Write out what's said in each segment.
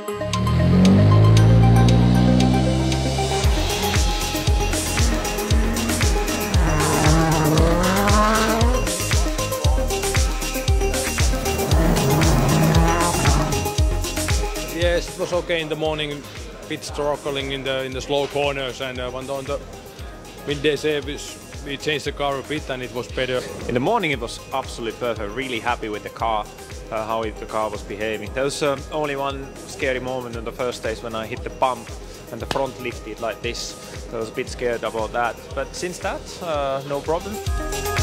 Yes, it was okay in the morning, a bit struggling in the in the slow corners and uh, on the we changed the car a bit and it was better. In the morning it was absolutely perfect. Really happy with the car, uh, how it, the car was behaving. There was uh, only one scary moment in the first days when I hit the bump and the front lifted like this. I was a bit scared about that. But since that, uh, no problem.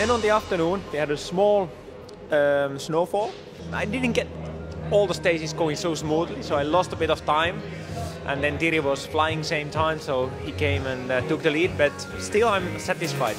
Then on the afternoon, we had a small um, snowfall. I didn't get all the stages going so smoothly, so I lost a bit of time. And then Diri was flying same time, so he came and uh, took the lead, but still I'm satisfied.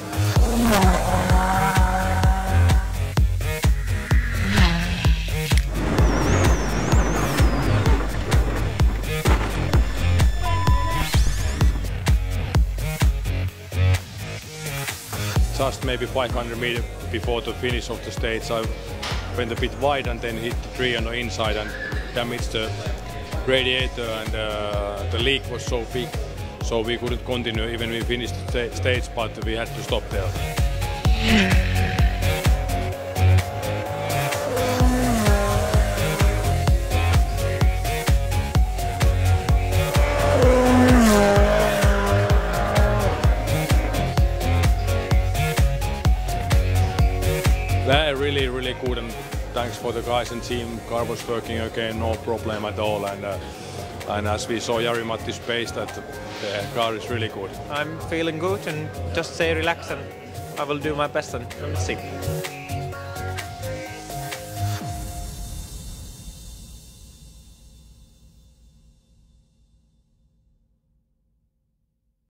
Just maybe 500 meters before the finish of the stage, I went a bit wide and then hit the tree on the inside and damaged the radiator and uh, the leak was so big so we couldn't continue even we finished the stage but we had to stop there. Really, really good, and thanks for the guys and team. Car was working okay, no problem at all, and uh, and as we saw Jari-Matti's pace, that the car is really good. I'm feeling good and just stay relaxed and I will do my best and see.